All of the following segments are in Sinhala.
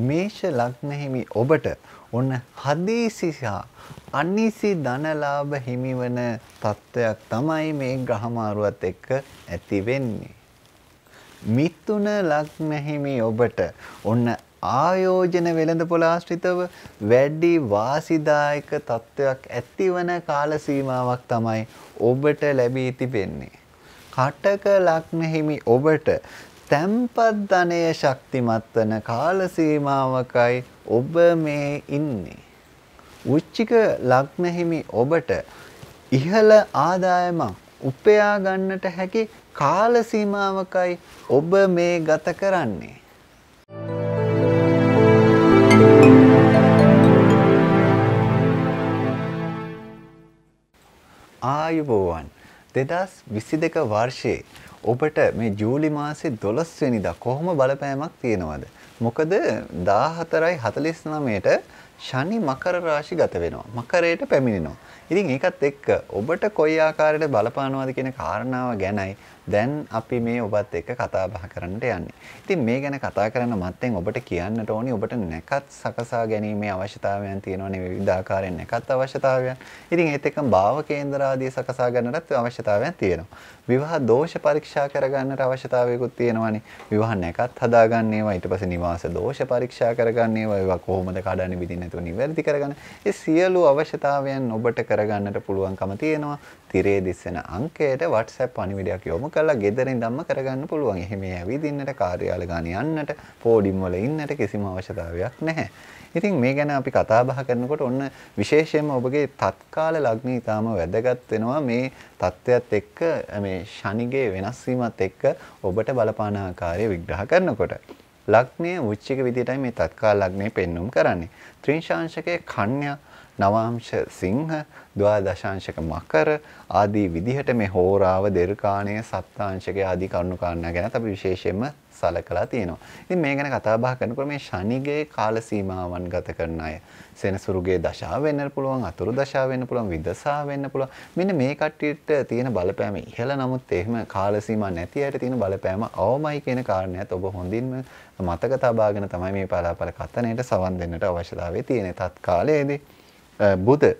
මේෂ ලග්න හිමි ඔබට ඔන්න හදීසි සහ අනිසි ධනලාභ හිමිවන තත්ත්වයක් තමයි මේ ග්‍රහමාරුවත් එක්ක ඇති වෙන්නේ. මිත්තුන ලග්න හිමි ඔබට ඔන්න ආයෝජන වෙළඳපොළ ආශ්‍රිතව වැඩි වාසිදායක තත්ත්වයක් ඇතිවන කාල සීමාවක් තමයි ඔබට ලැබී තිබෙන්නේ. කටක ලග්න හිමි ඔබට තැම්පත් ධනය ශක්තිමත් වන කාල සීමාවකයි ඔබ මේ ඉන්නේ. උච්චික ලග්න හිමි ඔබට ඉහළ ආදායමක් උපයා ගන්නට හැකි කාල සීමාවකයි ඔබ මේ ගත කරන්නේ. ආයුබෝවන් දෙදස් විසි දෙක වර්ෂයේ ඔබට මේ ජූලි මාසේ දොළොස් වෙනිදා කොහොම බලපෑමක් තියෙනවද. මොකද දාහතරයි හතලිස් නමයට ශනි මකර රාශි ගත වෙනවා. මකරයට පැමිණෙනවා. ඉතින් ඒකත් එක්ක ඔබට කොයි ආකාරයට බලපානවද කියන කාරණාව ගැනයි දැන් අපි මේ ඔබත් එක්ක කතා බහ කරන්නට යන්නේ. ඉතින් මේ ගැන කතා කරන්න මත්තෙන් ඔබට කියන්නට ඕනි ඔබට නැකත් සකසා ගැනීමේ අවශ්‍යතාවයන් තියෙනවනේ විවිධ ආකාරයෙන් නැකත් අවශ්‍යතාවයන්. ඉතින් ඒත් එක්කම භාව කේන්දර ආදී සකසා ගන්නටත් අවශ්‍යතාවයන් තියෙනවා. විවාහ දෝෂ පරීක්ෂා කරගන්නට අවශ්‍යතාවයකුත් තියෙනවනේ. විවාහ නැකත් හදාගන්න ඒවා ඊට පස්සේ නිවාස දෝෂ පරීක්ෂා කරගන්න ඒවා ඒවා කොහොමද කඩන්නේ බිඳින්න නැතුව නිවැරදි කරගන්න. ඒ සියලු අවශ්‍යතාවයන් ඔබට කරගන්නට පුළුවන්කම තියෙනවා. තිරේ දිස්සෙන අංකයට WhatsApp පණිවිඩයක් යොමු කරලා ගෙදර ඉඳන්ම කරගන්න පුළුවන්. එහෙම ඇවිදින්නට කාර්යාල ගාන යන්නට, පෝඩිම් වල ඉන්නට කිසිම අවශ්‍යතාවයක් නැහැ. ඉතින් මේ ගැන අපි කතා බහ කරනකොට ඔන්න විශේෂයෙන්ම ඔබගේ තත්කාල ලග්න ඊටාම වැදගත් වෙනවා මේ தත්වයක් එක්ක මේ ශනිගේ වෙනස් වීමත් එක්ක ඔබට බලපාන ආකාරය විග්‍රහ කරනකොට ලග්නය උච්චික විදියටයි මේ තත්කාල ලග්නේ පෙන්눔 කරන්නේ. ත්‍රිංශාංශකයේ කන්‍යා නවාංශ සිංහ ද්වාදශාංශක මකර ආදී විදිහට මේ හෝරාව දෙර්කාණය සත්තාංශකය ආදී කරුණු කාරණා ගැන අපි විශේෂයෙන්ම සලකලා තියෙනවා. ඉතින් මේ ගැන කතා බහ කරනකොට මේ ශනිගේ කාල සීමාවන් ගත කරන අය සෙනසුරුගේ දශාව වෙන්න පුළුවන්, අතුරු දශාව වෙන්න පුළුවන්, විදසා වෙන්න පුළුවන්. මෙන්න මේ කට්ටියට තියෙන බලපෑම ඉහළ නමුත් එහෙම කාල සීමා නැති අයට තියෙන බලපෑම අවමයි කියන කාරණයත් ඔබ හොඳින්ම මතක තබාගෙන තමයි මේ පලාපල කතනයට සවන් දෙන්නට අවශ්‍යතාවය තියෙන්නේ. තත්කාලයේදී බුධ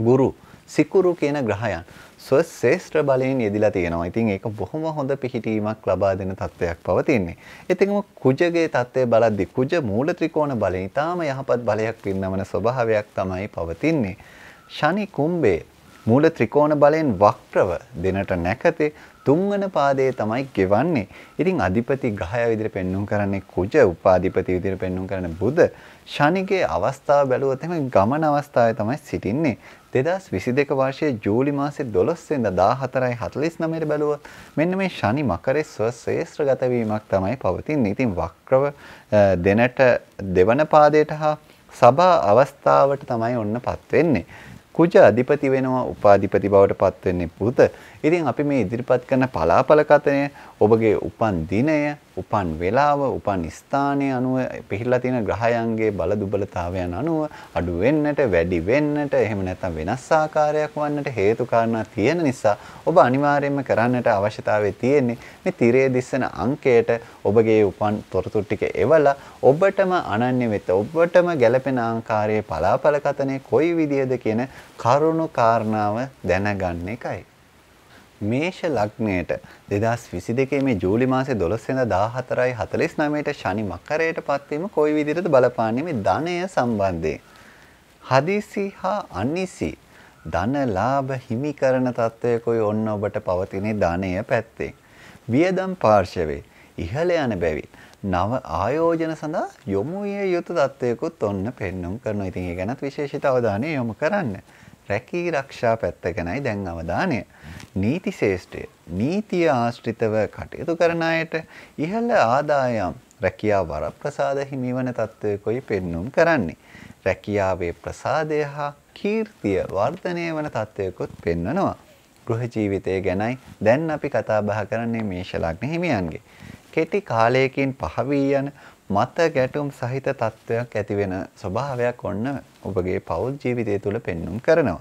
ගුරු සිකුරු කියන ග්‍රහයන් ස්වශේෂ්ත්‍ර බලයෙන් යෙදිලා තියෙනවා. ඉතින් ඒක බොහොම හොඳ පිහිටීමක් ලබා දෙන තත්ත්වයක් පවතින්නේ. ඉතින්ම කුජගේ තත්ත්වය බලද්දී කුජ මූල ත්‍රිකෝණ බලයෙන් ඊටාම යහපත් බලයක් පින්නවන ස්වභාවයක් තමයි පවතින්නේ. ශනි කුම්භේ මූල ත්‍රිකෝණ බලයෙන් වක්‍රව දෙනට නැකතේ තුන්වන පාදයේ තමයි ගෙවන්නේ. ඉතින් අධිපති ග්‍රහය විදිහට පෙන්눔 කරන්නේ කුජ, උපාධිපති විදිහට පෙන්눔 කරන බුධ, ශනිගේ අවස්ථාව බැලුවොත් එහෙනම් ගමන අවස්ථාවේ තමයි සිටින්නේ. 2022 වර්ෂයේ ජූලි මාසේ 12 වෙනිදා 14:49ට බැලුවොත් මෙන්න මේ ශනි මකරේ ස්වශේෂ්ත්‍රගත වීමක් තමයි පවතින්නේ. ඉතින් වක්‍රව දෙනට දෙවන පාදයට හා සබා අවස්ථාවට තමයි ඔන්නපත් වෙන්නේ. කුජ අධිපති වෙනවා උපාධිපති බවට පත් වෙන්නේ පුත. ඉතින් අපි මේ ඉදිරිපත් කරන පලාපල කතනය ඔබගේ උපන් දිනය, උපන් වේලාව, උපන් ස්ථානය අනුව පිහිලා තියෙන ග්‍රහයන්ගේ බල දුබලතාවයන් අනුව අඩු වෙන්නට, වැඩි වෙන්නට, එහෙම නැත්නම් වෙනස් ආකාරයක් වන්නට හේතු කාරණා තියෙන නිසා ඔබ අනිවාර්යයෙන්ම කරන්නට අවශ්‍යතාවය තියෙන්නේ මේ තිරයේ දිස්සන අංකයට ඔබගේ උපන් තොරතුරු ටික එවලා ඔබටම අනන්‍ය වෙත ඔබටම ගැළපෙන ආකාරයේ පලාපල කතනේ කොයි විදියද කියන කරුණු කාරණාව දැනගන්න එකයි. මේෂ ලග්නයට 2022 මේ ජූලි මාසේ 12 වෙනිදා 14:49ට ශනි මකරයට පත්වීම කොයි විදිහටද බලපාන්නේ මේ ධනය සම්බන්ධයෙන්. හදිසි හා අනිසි ධන ලාභ හිමි කරන තත්වයකයි ඔන්න ඔබට පවතින ධනය පැත්තෙන්. වියදම් පාර්ශවයේ ඉහළ යන බැවින් නව ආයෝජන සඳහා යොමු විය යුතු තත්වයකුත් ඔන්න පෙන්눔 කරනවා. ඉතින් ඒ ගැනත් විශේෂිත අවධානය යොමු කරන්න. රැකී රක්ෂා පැත්ත ගැනයි දැන් අවධානය. නීති ශේෂ්ඨය නීතිය ආශ්‍රිතව කටයුතු කරන අයට ඉහළ ආදායම් රැකියා වරප්‍රසාද හිමිවන තත්ත්වයකයි පෙන්눔 කරන්නේ. රැකියාවේ ප්‍රසාදය හා කීර්තිය වර්ධනය වන තත්ත්වයකුත් පෙන්වනවා. ගෘහ ජීවිතය ගැනයි දැන් අපි කතා බහ කරන්නේ මේෂ ලග්න හිමියන්ගේ. කෙටි කාලයකින් පහ වී යන මත ගැටුම් සහිත තත්ත්වයක් ඇති වෙන ස්වභාවයක් ඔන්න ඔබගේ පෞල් ජීවිතය තුළ පෙන්눔 කරනවා.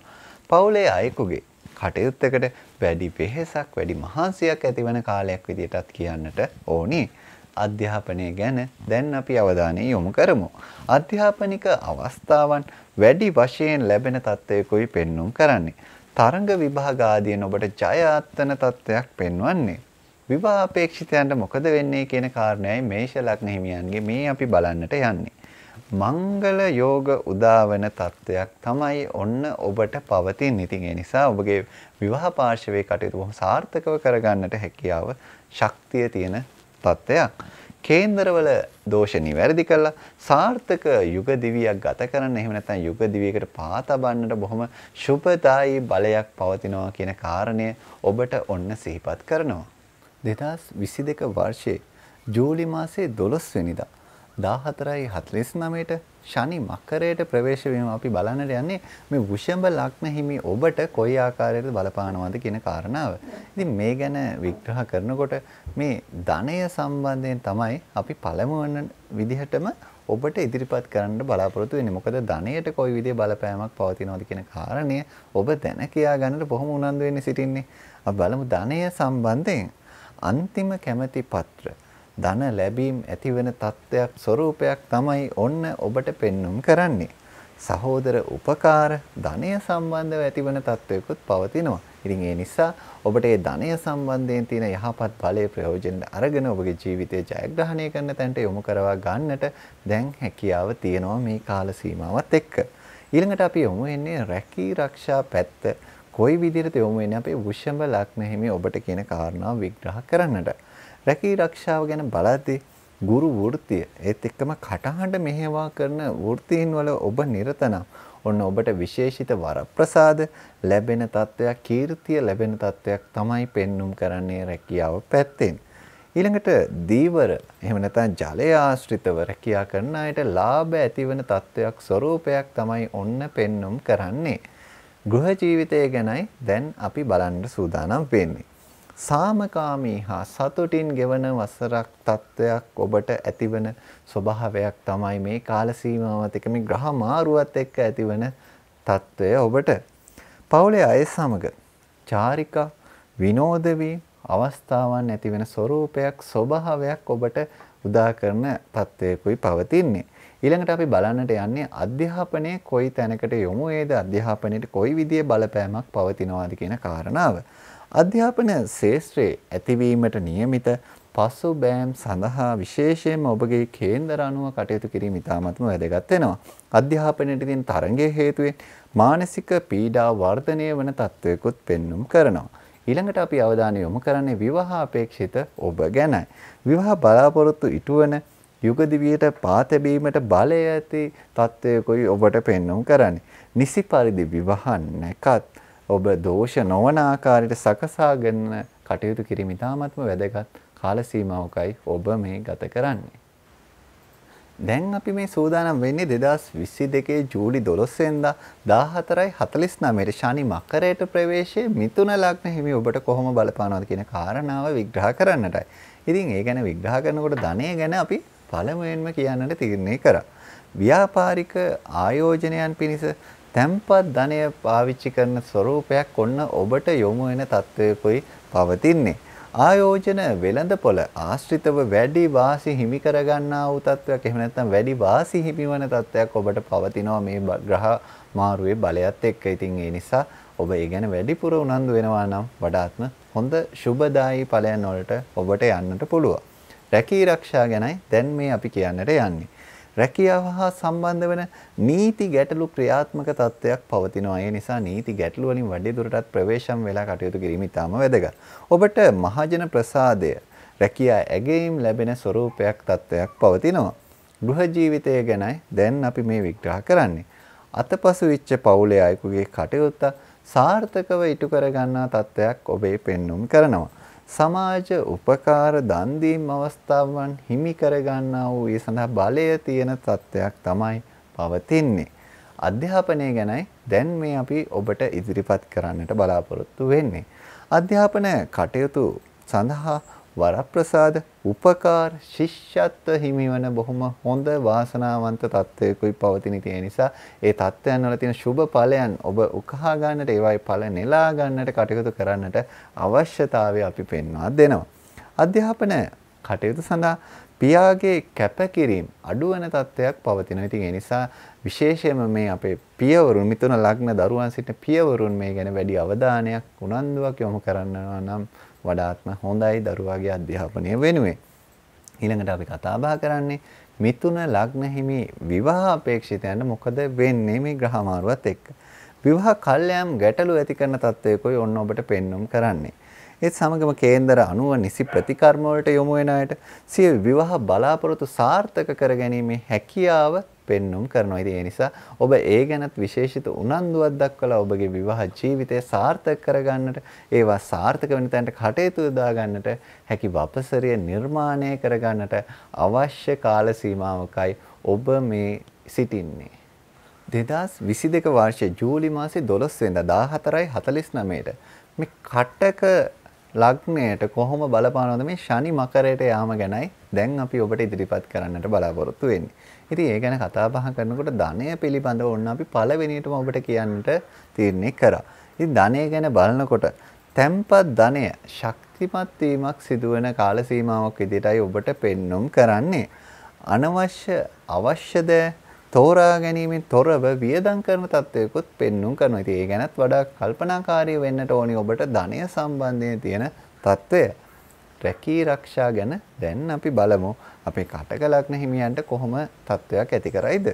පවුලේ අයෙකුගේ කටයුත්තකට වැඩි වෙහෙසක් වැඩි මහන්සියක් ඇතිවන කාලයක් විදිහටත් කියන්නට ඕනි. අධ්‍යාපනය ගැන දැන් අපි අවධානය යොමු කරමු. අධ්‍යාපනික අවස්ථාවන් වැඩි වශයෙන් ලැබෙන තත්ත්වයකුයි පෙන්눔 කරන්නේ. තරඟ විභාග ආදියෙන් ඔබට ජය අත්වන තත්ත්වයක් පෙන්වන්නේ. විවාහ අපේක්ෂිතයන්ට මොකද වෙන්නේ කියන කාරණයයි මේෂ ලග්න හිමියන්ගේ මේ අපි බලන්නට යන්නේ. මංගල යෝග උදාවන තත්ත්වයක් තමයි ඔන්න ඔබට පවතින. ඉතින් ඒ නිසා ඔබගේ විවාහ පාර්ශවයේ කටයුතු බොහොම සාර්ථකව කරගන්නට හැකියාව ශක්තිය තියෙන තත්ත්වයක්. කේන්දරවල දෝෂ නිවැරදි කළා සාර්ථක යුග දිවියක් ගත කරන්න එහෙම නැත්නම් යුග දිවියකට පාතබන්නට බොහොම සුබදායි බලයක් පවතිනවා කියන කාරණය ඔබට ඔන්න සිහිපත් කරනවා 2022 වර්ෂයේ ජූලි මාසයේ 12 වෙනිදා 14:49ට ශනි මකරයට ප්‍රවේශ වීම අපි බලන්නට යන්නේ මේ වෘෂභ ලග්න හිමි ඔබට කොයි ආකාරයකද බලපානවද කියන කාරණාව. ඉතින් මේ ගැන විග්‍රහ කරනකොට මේ ධනය සම්බන්ධයෙන් තමයි අපි පළමු වන විදිහටම ඔබට ඉදිරිපත් කරන්න බලාපොරොත්තු වෙන්නේ. මොකද ධනයට කොයි විදිහේ බලපෑමක් පවතිනවද කියන කාරණය ඔබ දැන කියා ගන්නට බොහොම උනන්දු වෙන්නේ සිටින්නේ. අපි බලමු ධනය සම්බන්ධයෙන් අන්තිම කැමැති පත්‍ර ධන ලැබීම් ඇතිවන තත්ත්වයක් ස්වરૂපයක් තමයි ඔන්න ඔබට පෙන්눔 කරන්නේ. සහෝදර උපකාර ධනය සම්බන්ධව ඇතිවන තත්ත්වයකුත් පවතිනවා. ඉතින් ඒ නිසා ඔබට මේ ධනය සම්බන්ධයෙන් තියෙන යහපත් බලයේ ප්‍රයෝජන අරගෙන ඔබගේ ජීවිතය ජයග්‍රහණය කරන තැනට යොමු කරවා ගන්නට දැන් හැකියාව තියෙනවා මේ කාල සීමාවත් එක්ක. ඊළඟට අපි යොමු වෙන්නේ රැකී ආරක්ෂා පැත්ත කොයි විදිහට යොමු වෙන්නේ අපේ වෘෂභ ලග්න හිමි ඔබට කියන කාරණාව විග්‍රහ කරන්නට. රැකී ආරක්ෂාව ගැන බලද්දී ගුරු වෘත්තිය ඒත් එක්කම කටහඬ මෙහෙවා කරන වෘත්තීන් වල ඔබ නිරත ඔන්න ඔබට විශේෂිත වරප්‍රසාද ලැබෙන තත්වයක් කීර්තිය ලැබෙන තත්වයක් තමයි පෙන්눔 කරන්නේ රැකියාව පැත්තෙන්. ඊළඟට දීවර එහෙම නැත්නම් ජලය ආශ්‍රිතව රැකියා කරන අයට ලාභ ඇතිවන තත්වයක් ස්වરૂපයක් තමයි ඔන්න පෙන්눔 කරන්නේ. ගෘහ ජීවිතය ගැනයි දැන් අපි බලන්න සූදානම් වෙන්නේ. සාමකාමී හා සතුටින් ගෙවන වසරක් තත්ත්වයක් ඔබට ඇතිවන ස්වභාවයක් තමයි මේ කාල සීමාවත් එක්ක මේ ග්‍රහ මාරුවත් එක්ක ඇතිවන තත්ත්වය ඔබට පවුලේ අය සමග චාරිකා විනෝද වී අවස්ථාවන් ඇතිවන ස්වરૂපයක් ස්වභාවයක් ඔබට උදා කරන තත්ත්වයකුයි පවතින්නේ ඊළඟට අපි බලන්නට යන්නේ අධ්‍යාපනයේ කොයි තැනකට යොමු වේද අධ්‍යාපනයේ කොයි විදිහේ බලපෑමක් පවතිනවාද කියන කාරණාව අධ්‍යාපන ශාස්ත්‍රයේ ඇතිවීමට නියමිත පසුබෑම් සඳහා විශේෂයෙන්ම ඔබගේ කේන්දර අනුව කටයුතු කිරීම ඉතාමත්ම වැදගත් වෙනවා. අධ්‍යාපනයේ තියෙන තරංගයේ හේතුවෙන් මානසික පීඩා වර්ධනය වන තත්වයකුත් පෙන්눔 කරනවා. ඊළඟට අපි අවධානය යොමු කරන්නේ විවාහ අපේක්ෂිත ඔබ ගැනයි. විවාහ බලාපොරොත්තු ඉටුවන යුග දිවියට පාතැබීමට බලය ඇති තත්වයකුයි ඔබට පෙන්눔 කරන්නේ. නිසි පරිදි විවාහ නැකත් ඔබ දෝෂ නොවන ආකාරයට සකසාගෙන කටයුතු කිරීම ඉතාමත්ම වැදගත් කාල සීමාවකයි ඔබ මේ ගත කරන්නේ. දැන් අපි මේ සූදානම් වෙන්නේ 2022 ජූලි 12 වෙනිදා 14:49 ශනි මකරයට ප්‍රවේශයේ මිථුන ලග්න හිමි ඔබට කොහොම බලපානවද කියන කාරණාව විග්‍රහ කරන්නටයි. ඉතින් ඒ ගැන විග්‍රහ කරනකොට ධනය ගැන අපි පළමුවෙන්ම කියන්නට තීරණය කරා. ව්‍යාපාරික ආයෝජනයන් පිණිස තැම්පත් ධනය පාවිච්චි කරන ස්වરૂපයක් ඔන්න ඔබට යොමු වෙන තත්වයකයි පවතින්නේ. ආයෝජන වෙළඳපොළ ආශ්‍රිතව වැඩි වාසි හිමි කරගන්නා වූ තත්වයක් එහෙම නැත්නම් වැඩි වාසි හිමිවන තත්වයක් ඔබට පවතිනවා මේ ග්‍රහ මාරුවේ බලයත් එක්ක. ඉතින් ඒ නිසා ඔබ ඒ ගැන වැඩිපුර උනන්දු වෙනවා නම් වඩාත්ම හොඳ සුබදායී ඵලයන් වලට ඔබට යන්නට පුළුවන්. රැකී ආරක්ෂා ගැනයි දැන් මේ අපි කියන්නට යන්නේ. රැකියාව හා සම්බන්ධ වන නීති ගැටලු ක්‍රියාත්මක තත්ත්වයක් පවතිනවා. ඒ නිසා නීති ගැටලු වලින් වැඩි දුරටත් ප්‍රවේශම් වෙලා කටයුතු කිරීම ඉතාම වැදගත්. ඔබට මහජන ප්‍රසාදය රැකියා ඇගීම් ලැබෙන ස්වરૂපයක් තත්ත්වයක් පවතිනවා. ගෘහ ජීවිතය ගැනයි දැන් අපි මේ විග්‍රහ කරන්නේ. අතපසු විච්ච පවුලේ අයෙකුගේ කටයුත්ත සාර්ථකව ඉටු කරගන්නා තත්ත්වයක් ඔබේ පෙන්눔 කරනවා. සමාජ උපකාර දන් දීම් අවස්ථාවන් හිමි කරගන්නා වූ ඒ සඳහා බලය තියෙන තත්ත්වයක් තමයි පවතින්නේ. අධ්‍යාපනය ගැනයි දැන් මේ අපි ඔබට ඉදිරිපත් කරන්නට බලාපොරොත්තු වෙන්නේ. අධ්‍යාපන කටයුතු සඳහා වරප්‍රසාද උපකාර ශිෂ්‍යත්ව හිමිවන බොහොම හොඳ වාසනාවන්ත තත්ත්වයකුයි පවතින තියෙන නිසා ඒ තත්ත්වයන් වල තියෙන සුබ ඵලයන් ඔබ උකහා ගන්නට ඒවයි ඵල නෙලා ගන්නට කටයුතු කරන්නට අවශ්‍යතාවය අපි පෙන්වා දෙනවා. අධ්‍යාපන කටයුතු සඳහා පියාගේ කැපකිරීම අඩුවන තත්ත්වයක් පවතිනවා. ඉතින් ඒ නිසා විශේෂයෙන්ම මේ අපේ පියවරුන් මිතුන ලග්න දරුවන් සිටින පියවරුන් මේ ගැන වැඩි අවධානයක් උනන්දුවක් යොමු කරනවා නම් වඩාත්ම හොඳයි දරුවාගේ අධ්‍යාපනය වෙනුවෙන්. ඊළඟට අපි කතා බහ කරන්නේ මිතුන ලග්න හිමි විවාහ අපේක්ෂිතයන්ට මොකද වෙන්නේ මේ ග්‍රහ මාරුවත් එක්ක. විවාහ කල්යම් ගැටලු ඇති කරන තත්ත්වයකයි ඔන්න ඔබට පෙන්눔 කරන්නේ. ඒත් සමගම කේන්දර අනුව නිසි ප්‍රතිකර්ම වලට යොමු වෙන අයට සිය විවාහ බලාපොරොත්තු සාර්ථක කරගැනීමේ හැකියාව පෙන්눔 කරනවා. ඉතින් ඒ නිසා ඔබ ඒ ගැනත් විශේෂිත උනන්දුවක් දක්වලා ඔබගේ විවාහ ජීවිතය සාර්ථක කරගන්නට, ඒවා සාර්ථක වෙන තැනට කටයුතු යොදා ගන්නට හැකි වපසරිය නිර්මාණය කරගන්නට අවශ්‍ය කාල සීමාවකයි ඔබ මේ සිටින්නේ. 2022 වර්ෂයේ ජූලි මාසේ 12 වෙනිදා 14:49ට මේ කටක ලග්නයට කොහොම බලපානවද මේ ශනි මකරයට යාම ගැනයි දැන් අපි ඔබට ඉදිරිපත් කරන්නට බලාපොරොත්තු වෙන්නේ. ඉතින් ඒ ගැන කතා බහ කරනකොට ධනය පිළිබඳව ඔන්න අපි පළවෙනියටම ඔබට කියන්නට තීරණය කරා. ඉතින් ධනය ගැන බලනකොට තැම්පත් ධනය ශක්තිමත් වීමක් සිදුවන කාල සීමාවක් විදිහටයි ඔබට පෙන්눔 කරන්නේ. අනවශ්‍ය අවශ්‍යද තෝරා ගැනීමෙන් තොරව වියදම් කරන තත්ත්වයකුත් පෙන්නුම් කරනවා. ඉතින් ඒ ගැනත් වඩා කල්පනාකාරී වෙන්නට ඕනි ඔබට ධනය සම්බන්ධයෙන් තියෙන තත්ත්වය. රැකී ආරක්ෂා ගැන දැන් අපි බලමු. අපේ කටකලක්න හිමියන්ට කොහොම තත්ත්වයක් ඇති කරයිද?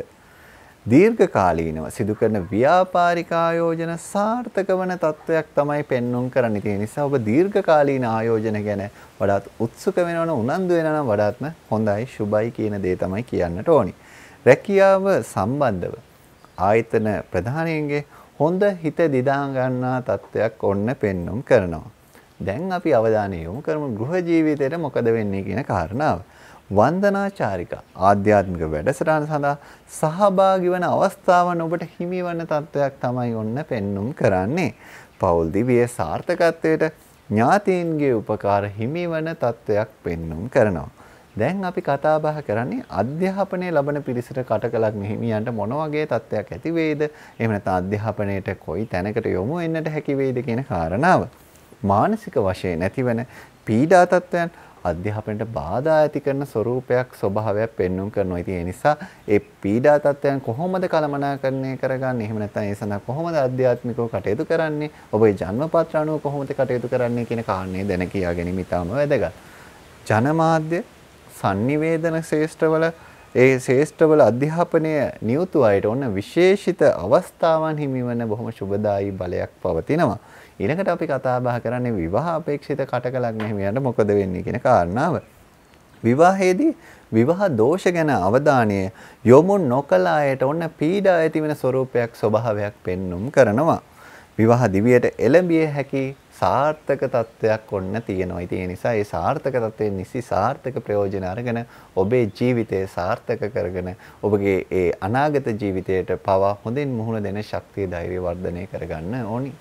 දීර්ඝ කාලීනව සිදු කරන ව්‍යාපාරික ආයෝජන සාර්ථක වන තත්ත්වයක් තමයි පෙන්වුම් කරන්නේ. ඒ නිසා ඔබ දීර්ඝ කාලීන ආයෝජන ගැන වඩාත් උත්සුක වෙනවනම් උනන්දු වෙනවනම් වඩාත්ම හොඳයි, සුබයි කියන දේ තමයි කියන්නට ඕනේ. රැකියාව සම්බන්ධව ආයතන ප්‍රධානයන්ගේ හොඳ හිත දිදා ගන්නා තත්ත්වයක් ඔන්න පෙන්눔 කරනවා. දැන් අපි අවධානය යොමු කරමු ගෘහ ජීවිතයට මොකද වෙන්නේ කියන කාරණාව. වන්දනා චාරිකා ආධ්‍යාත්මික වැඩසටහන සඳහා සහභාගී වන අවස්ථාවන් ඔබට හිමි වන තත්ත්වයක් තමයි ඔන්න පෙන්눔 කරන්නේ. පෞල් දිවියේ සාර්ථකත්වයට ඥාතීන්ගේ උපකාර හිමි වන තත්ත්වයක් පෙන්눔 කරනවා. දැන් අපි කතා බහ කරන්නේ අධ්‍යාපනය ලබන පිරිසට කටකලක් මෙහිමියන්ට මොන වගේ තත්ත්වයක් ඇති වේද? එහෙම නැත්නම් අධ්‍යාපනයට කොයි තැනකට යොමු වෙන්නට හැකි වේද කියන කාරණාව. මානසික වශයෙන් ඇතිවන පීඩා තත්ත්වයන් අධ්‍යාපනයට බාධා ඇති කරන ස්වરૂපයක් ස්වභාවයක් පෙන්눔 කරනවා. ඉතින් ඒ නිසා ඒ පීඩා තත්ත්වයන් කොහොමද කළමනාකරණය කරගන්නේ? එහෙම නැත්නම් ඒ සඳහා කොහොමද අධ්‍යාත්මිකව කටයුතු කරන්නේ? ඔබේ ජන්මපත්‍ර අනුව කොහොමද කටයුතු කරන්නේ කියන කාරණේ දැන කියා ගැනීම ඉතාම වැදගත්. ජනමාධ්‍ය sannivedana ශේෂ්ඨවල ඒ ශේෂ්ඨවල අධ්‍යාපනය නියුතු අයට ඔන්න විශේෂිත අවස්ථාවන් හිමිවන බොහොම සුබදායි බලයක් පවතිනවා. ඊළඟට අපි කතා බහ කරන්නේ විවාහ අපේක්ෂිත කටකලක් හිමියන්ට මොකද වෙන්නේ කියන කාරණාව. විවාහයේදී විවාහ දෝෂ ගැන අවධානය යොමු නොකළ අයට ඔන්න පීඩා ඇති වෙන ස්වરૂපයක් ස්වභාවයක් පෙන්눔 කරනවා. විවාහ දිවියට එළඹිය හැකි සාර්ථක තත්ත්වයක් ඔන්න තියෙනවා. ඉතින් ඒ නිසා ඒ සාර්ථක තත්ත්වයෙන් නිසි සාර්ථක ප්‍රයෝජන අරගෙන ඔබේ ජීවිතය සාර්ථක කරගෙන ඔබගේ ඒ අනාගත ජීවිතයට පවා හොඳින් මුහුණ දෙන ශක්තිය ධෛර්යය වර්ධනය කරගන්න ඕනි.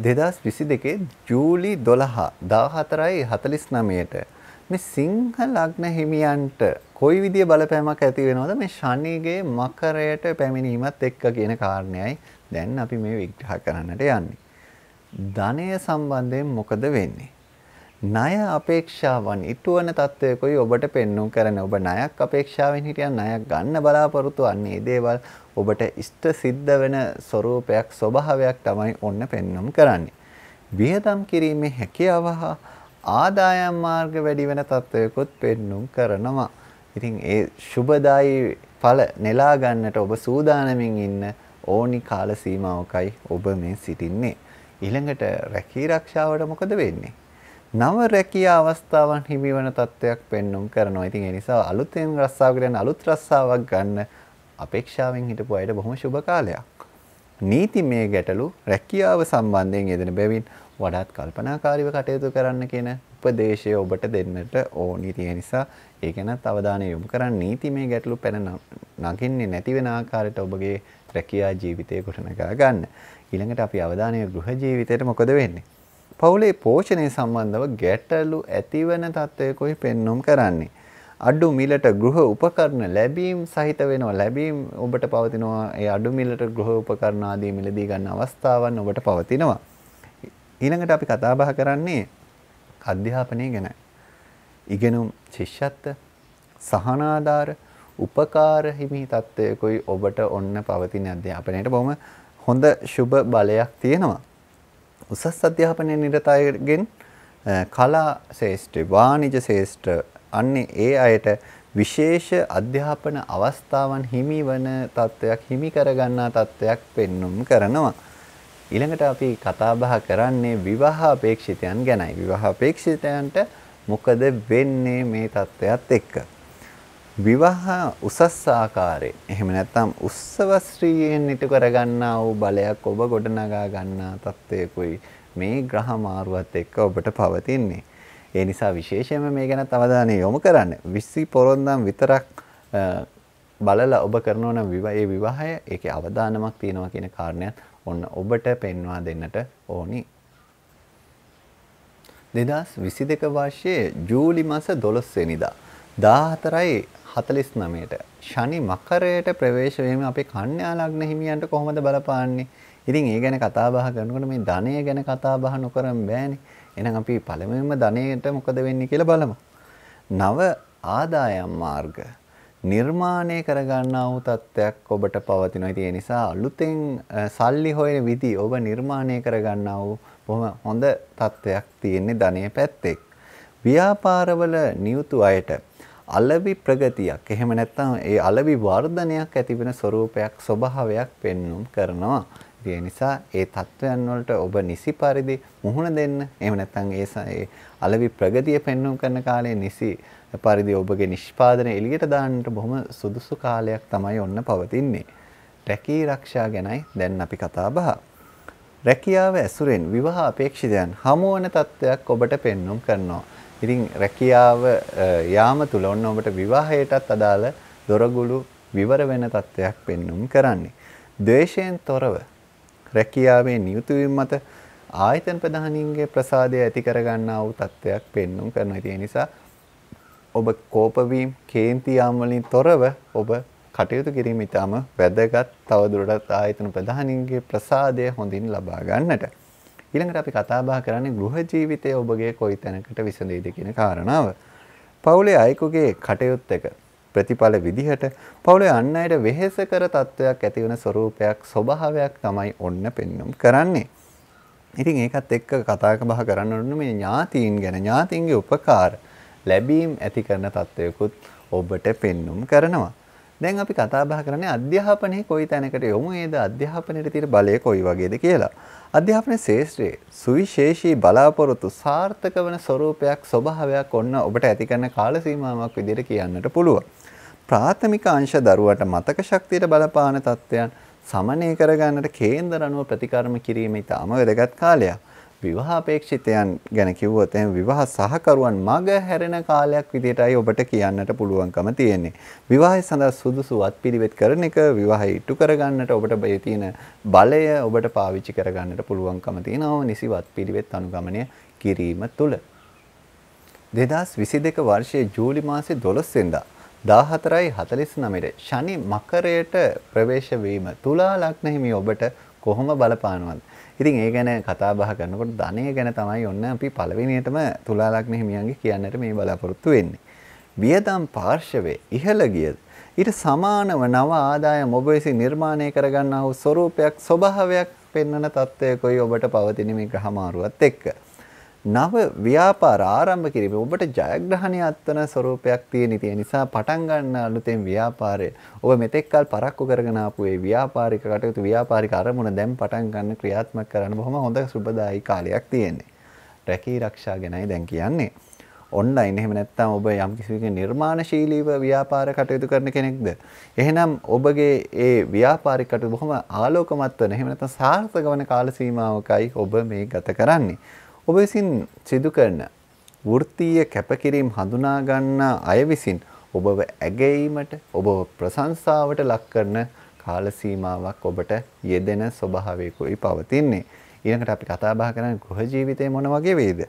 2022 ජූලි 12 14:49ට මේ සිංහ ලග්න හිමියන්ට කොයි විදිය බලපෑමක් ඇති වෙනවද මේ ශනිගේ මකරයට පැමිණීමත් එක්ක කියන කාරණයයි දැන් අපි මේ විග්‍රහ කරන්නට යන්නේ. ධනය සම්බන්ධයෙන් මොකද වෙන්නේ? ණය අපේක්ෂාවන් ඉටුවන තත්වයකයි ඔබට පෙන්වු කරන ඔබ ණයක් අපේක්ෂාවෙන් හිටියන් ණයක් ගන්න බලාපොරොත්තු වන්නේ දේවල් ඔබට ඉෂ්ට සිද්ධ වෙන ස්වરૂපයක් ස්වභාවයක් තමයි ඔන්න පෙන්වුම් කරන්නේ. වියදම් කිරීමේ හැකියාව හා ආදායම් මාර්ග වැඩි වෙන තත්වයකොත් පෙන්වුම් කරනවා. ඉතින් ඒ සුබදායි ඵල නෙලා ගන්නට ඔබ සූදානමින් ඉන්න ඕනි කාල සීමාවකයි ඔබ මේ සිටින්නේ. ඊළඟට රැකී ආරක්ෂාවට මොකද වෙන්නේ? නව රැකිය අවස්ථාවන් හිමිවන තත්වයක් පෙන්눔 කරනවා. ඉතින් ඒ නිසා අලුතෙන් රස්සාවකට යන අලුත් රස්සාවක් ගන්න අපේක්ෂාවෙන් හිටපු අයට බොහොම සුබ කාලයක්. නීතිමය ගැටලු රැකියාව සම්බන්ධයෙන් යෙදෙන බැවින් වඩාත් කල්පනාකාරීව කටයුතු කරන්න කියන උපදේශය ඔබට දෙන්නට ඕනි. ඒ නිසා ඒ ගැනත් අවධානය යොමු කරන්න නීතිමය ගැටලු පැන නගින්නේ නැති වෙන ආකාරයට ඔබගේ රැකියා ජීවිතය ගොඩනගා ගන්න. ඊළඟට අපි අවධානය ගෘහ ජීවිතයට මොකද වෙන්නේ? පවුලේ පෝෂණය සම්බන්ධව ගැටලු ඇතිවන තත්ත්වයකොයි පෙන්눔 කරන්නේ. අඩු මිලට ගෘහ උපකරණ ලැබීම් සහිත වෙනවා. ලැබීම් ඔබට පවතිනවා. ඒ අඩු මිලට ගෘහ උපකරණ ආදී මිලදී ගන්න අවස්ථාවන් ඔබට පවතිනවා. ඊළඟට අපි කතා බහ කරන්නේ අධ්‍යාපනය ගැන. ඉගෙනුම් ශිෂ්‍යත්ව සහනාධාර උපකාර හිමි තත්වයකුයි ඔබට ඔන්න පවතින අධ්‍යාපනයට බොහොම හොඳ සුබ බලයක් තියෙනවා. උසස් අධ්‍යාපනයේ නිරත අයගෙන් කලා ශේෂ්ත්‍ර වාණිජ ශේෂ්ත්‍ර අන්නේ ඒ අයට විශේෂ අධ්‍යාපන අවස්ථාවන් හිමි වන තත්වයක් හිමි කරගන්නා තත්වයක් පෙන්눔 කරනවා. ඊළඟට අපි කතා බහ කරන්නේ විවාහ අපේක්ෂිතයන් ගැනයි. විවාහ අපේක්ෂිතයන්ට මොකද වෙන්නේ මේ තත්වයක් එක්ක? විවාහ උසස් ආකාරයේ එහෙම නැත්නම් උත්සව ශ්‍රීයෙන් ඉටු කරගන්නා වූ බලයක් ඔබ ගොඩනගා ගන්නා තත්වයකුයි මේ ග්‍රහ මාරුවත් එක්ක ඔබට පවතින්නේ. ඒ නිසා විශේෂයෙන්ම මේ ගැන අවධානය යොමු කරන්න. 20 පොරොන්දම් විතරක් බලලා ඔබ කරනවා නම් විවාහයේ විවාහය ඒකේ අවදානමක් තියෙනවා කියන කාරණයක් ඔන්න ඔබට පෙන්වා දෙන්නට ඕනි. 2022 වර්ෂයේ ජූලි මාස 12 වෙනිදා 14යි 49ට ශනි මකරයට ප්‍රවේශ වීම අපේ කන්‍යා ලග්න හිමියන්ට කොහොමද බලපාන්නේ? ඉතින් ඒ ගැන කතා බහ කරනකොට මේ ධනය ගැන කතා බහ නොකරම බෑනේ. එහෙනම් අපි පළමුවෙන්ම ධනයට මොකද වෙන්නේ කියලා බලමු. නව ආදායම් මාර්ග නිර්මාණය කරගන්නා වූ තත්ත්වයක් ඔබට පවතිනවා. ඉතින් ඒ නිසා අලුතෙන් සල්ලි හොයන විදි ඔබ නිර්මාණය කරගන්නා වූ බොහොම හොඳ තත්ත්වයක් තියෙන්නේ ධනයේ පැත්තේ. ව්‍යාපාරවල නියුතු අයට අලවි ප්‍රගතියක් එහෙම නැත්නම් ඒ අලවි වර්ධනයක් ඇති වෙන ස්වરૂපයක් ස්වභාවයක් පෙන්눔 කරනවා. ඒ නිසා ඒ தත්වයන් වලට ඔබ නිසි පරිදි මුහුණ දෙන්න. එහෙම නැත්නම් ඒ අලවි ප්‍රගතිය පෙන්눔 කරන කාලේ නිසි පරිදි ඔබගේ නිෂ්පාදන එළියට දාන්නට බොහොම සුදුසු කාලයක් තමයි ඔන්න පවතින්නේ. රැකී ආරක්ෂා ගැනයි දැන් අපි කතා බහ. රැකියාව ඇසුරෙන් විවාහ අපේක්ෂිතයන් හමුවන තත්වයක් ඔබට පෙන්눔 කරනවා. ඉතින් රැකියාව යාම තුල ඔන්න ඔබට විවාහයටත් අදාළ දොරගුළු විවර වෙන තත්වයක් පෙන්වුම් කරන්නේ. ද්වේෂයෙන් තොරව රැකියාවේ නියුතු වීම මත ආයතන ප්‍රධානීන්ගේ ප්‍රසාදය ඇති කරගන්නා වූ තත්ත්වයක් පෙන්눔 කරනවා. ඒ නිසා ඔබ කෝප වීම, කේන්ති යාම් වලින් තොරව ඔබ කටයුතු කිරීම ඉතාම වැදගත්. තවදුරටත් ආයතන ප්‍රධානීන්ගේ ප්‍රසාදය හොඳින් ලබා ගන්නට. ඊළඟට අපි කතා බහ කරන්නේ ගෘහ ජීවිතය ඔබගේ කොයි තැනකට විසඳෙයිද කියන කාරණාව. පවුලේ අයෙකුගේ කටයුත්ත එක ප්‍රතිඵල විදිහට පවුලේ අන් අයට වෙහෙස කර තත්වයක් ඇති වෙන ස්වરૂපයක් ස්වභාවයක් තමයි ඔන්න පෙන්වුම් කරන්නේ. ඉතින් ඒකත් එක්ක කතාක බහ කරන්න ඕන මේ ඥාතීන් ගැන ඥාතීන්ගේ උපකාර ලැබීම් ඇති කරන තත්වයකුත් ඔබට පෙන්වුම් කරනවා. දැන් අපි කතා බහ කරන්නේ අධ්‍යාපනයේ කොයි තැනකට යොමු වේද අධ්‍යාපනයේ තියෙන බලය කොයි වගේද කියලා. අධ්‍යාපන ශාස්ත්‍රයේ සුවිශේෂී බලාපොරොත්තු සාර්ථක වන ස්වરૂපයක් ස්වභාවයක් ඔන්න ඔබට ඇති කරන කාල සීමාවක් විදිහට කියන්නට පුළුවන්. ප්‍රාථමික අංශ දරුවට මතක ශක්තියට බලපාන තත්ත්වයන් සමනය කරගන්නට කේන්දර අනුව ප්‍රතිකර්ම කිරීම ඉතාම වැදගත් කාලයක්. විවාහ අපේක්ෂිතයන් ගැන කිව්වොත් එහෙනම් විවාහ සහකරුවන් මග හැරෙන කාලයක් විදිහටයි ඔබට කියන්නට පුළුවන්කම තියෙන්නේ. විවාහය සඳහා සුදුසු වත්පිළිවෙත් කරන එක විවාහය ඉටු කරගන්නට ඔබට මේ තියෙන බලය ඔබට පාවිච්චි කරගන්නට පුළුවන්කම තියෙනවා නිසි වත්පිළිවෙත් අනුගමනය කිරීම තුළ. 2022 වර්ෂයේ ජූලි මාසේ 12 වෙනිදා 14යි 49ට ශනි මකරයට ප්‍රවේශ වීම තුලා ලග්න හිමි ඔබට කොහොම බලපානවද? ඉතින් ඒ ගැන කතා බහ කරනකොට ධනය ගැන තමයි ඔන්න අපි පළවෙනියටම තුලා ලග්න හිමියන්ගේ කියන්නට මේ බලාපොරොත්තු වෙන්නේ. වියදම් පාර්ශවයේ ඉහළ ගියද ඊට සමානව නව ආදායම ඔබ විසින් නිර්මාණය කරගන්නා වූ ස්වરૂපයක් ස්වභාවයක් පෙන්වන තත්ත්වයකයි ඔබට පවතින මේ ග්‍රහ මාරුවත් එක්ක. නව ව්‍යාපාර ආරම්භ කිරීම ඔබට ජයග්‍රහණය අත්වන ස්වරූපයක් තියෙන ඉතින් නිසා පටන් ගන්න අලුතෙන් ව්‍යාපාරය ඔබ මෙතෙක්කල් පරක්කු කරගෙන ආපු ඒ ව්‍යාපාරික කටයුතු ව්‍යාපාරික අරමුණ දැන් පටන් ගන්න ක්‍රියාත්මක කරන්න බොහොම හොඳ සුබදායි කාලයක් තියෙන්නේ. රැකී ආරක්ෂා ගැනයි දැන් කියන්නේ. ඔන්ලයින් එහෙම නැත්නම් ඔබ යම් කිසි නිර්මාණශීලීව ව්‍යාපාර කටයුතු කරන කෙනෙක්ද එහෙනම් ඔබගේ ඒ ව්‍යාපාරික කටයුතු බොහොම ආලෝකමත් වෙන එහෙම නැත්නම් සාර්ථක වන කාල සීමාවකයි ඔබ මේ ගත කරන්නේ ඔබ විසින් සිදු කරන වෘත්තීය කැපකිරීම හඳුනා ගන්නා අය විසින් ඔබව ඇගීමට ඔබ ප්‍රශංසාවට ලක් කරන කාල සීමාවක් ඔබට යෙදෙන ස්වභාවයකුයි පවතින්නේ. ඊළඟට අපි කතා බහ කරන්නේ ගෘහ ජීවිතය මොන වගේ වේද?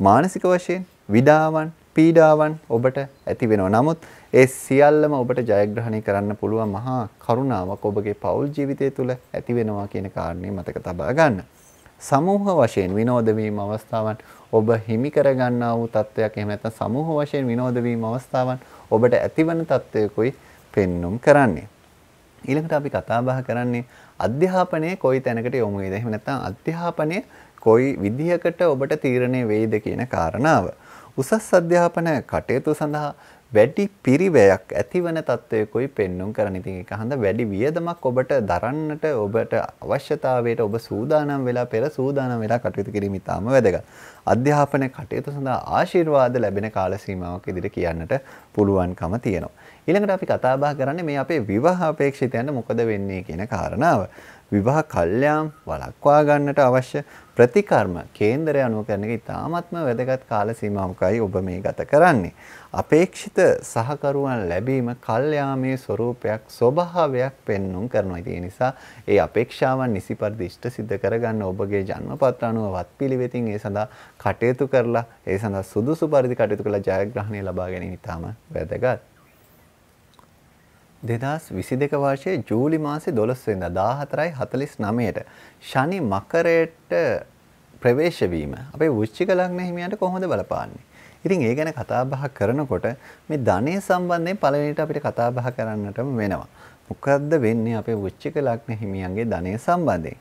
මානසික වශයෙන් විඩාවන්, පීඩාවන් ඔබට ඇති වෙනවා. නමුත් ඒ සියල්ලම ඔබට ජයග්‍රහණය කරන්න පුළුවන් මහා කරුණාවක් ඔබගේ පෞල් ජීවිතය තුළ ඇති වෙනවා කියන කාරණේ මතක තබා ගන්න. සමූහ වශයෙන් විනෝද වීම අවස්ථාවන් ඔබ හිමි කර ගන්නා වූ තත්වයක් එහෙම නැත්නම් සමූහ වශයෙන් විනෝද වීම අවස්ථාවන් ඔබට ඇතිවන තත්වයකුයි පෙන්눔 කරන්නේ. ඊළඟට අපි කතා බහ කරන්නේ අධ්‍යාපනයේ කොයි තැනකට යොමු වේද? එහෙම නැත්නම් අධ්‍යාපනයේ කොයි විදිහකට ඔබට තීරණය වෙයිද කියන කාරණාව. උසස් අධ්‍යාපන කටයුතු සඳහා වැඩි පිරිවැයක් ඇතිවන තත්ත්වයකුයි පෙන්눔 කරන. ඉතින් ඒක හන්ද වැඩි වියදමක් ඔබට දරන්නට ඔබට අවශ්‍යතාවයට ඔබ සූදානම් වෙලා පෙර සූදානම් වෙලා කටයුතු කිරීම ඉතාම වැදගත්. අධ්‍යාපන කටයුතු සඳහා ආශිර්වාද ලැබෙන කාල සීමාවක් ඉදිරියට කියන්නට පුළුවන්කම තියෙනවා. ඊළඟට අපි කතා බහ කරන්නේ මේ අපේ විවාහ අපේක්ෂිතයන්ට මොකද වෙන්නේ කියන කාරණාව. විවාහ කල්යාම් වළක්වා ගන්නට අවශ්‍ය ප්‍රතිකර්ම කේන්දරය අනුව කරන එක ඉතාමත්ම වැදගත් කාල සීමාවකයි ඔබ මේ ගත කරන්නේ. අපේක්ෂිත සහකරුවන් ලැබීම කල්යාමේ ස්වરૂපයක් ස්වභාවයක් පෙන්눔 කරනවා. ඒ නිසා ඒ අපේක්ෂාවන් නිසි පරිදි ඉෂ්ට සිද්ධ කරගන්න ඔබගේ ජන්මපත්‍ර අනුව වත්පිළිවෙතින් ඒ සඳහා කටයුතු කරලා ඒ සඳහා සුදුසු පරිදි කටයුතු කළ ජයග්‍රහණය ලබා ගැනීම ඉතාම වැදගත්. දෙදස් විසි දෙක වර්ෂයේ ජූලි මාසේ දොළොස් වෙනිදා 14:49ට ශනි මකරයට ප්‍රවේශවීම අපේ වෘශ්චික ලග්න හිමියන්ට කොහොමද බලපාන්නේ? ඉතින් ඒ ගැන කතා බහ කරනකොට මේ ධනය සම්බන්ධයෙන් පළවෙනිට අපිට කතා බහ කරන්නටම වෙනවා. මොකද්ද වෙන්නේ අපේ වෘශ්චික ලග්න හිමියන්ගේ ධනය සම්බන්ධයෙන්?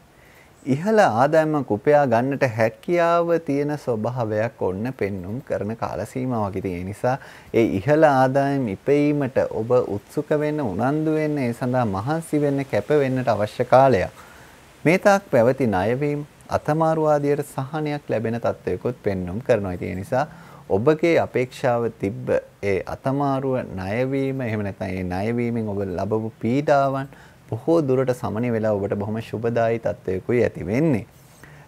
ඉහළ ආදායමක් උපයා ගන්නට හැකියාව තියෙන ස්වභාවයක් ඔන්න පෙන්눔 කරන කාල සීමාවක්. ඉතින් ඒ නිසා ඒ ඉහළ ආදායම් ඉපීමට ඔබ උත්සුක වෙන්න, උනන්දු වෙන්න, ඒ සඳහා මහන්සි වෙන්න, කැප වෙන්නට අවශ්‍ය කාලයක්. මේ තාක් පැවති ණයවීම අතමාරු ආදියට සහනයක් ලැබෙන තත්ත්වයකොත් පෙන්눔 කරනවා. ඉතින් ඒ නිසා ඔබගේ අපේක්ෂාව තිබ්බ ඒ අතමාරුව ණයවීම එහෙම නැත්නම් ඒ ණයවීමෙන් ඔබ ලැබපු පීඩාවන් බොහෝ දුරට සමනය වෙලා ඔබට බොහොම සුබදායි තත්ත්වයකුයි ඇති වෙන්නේ.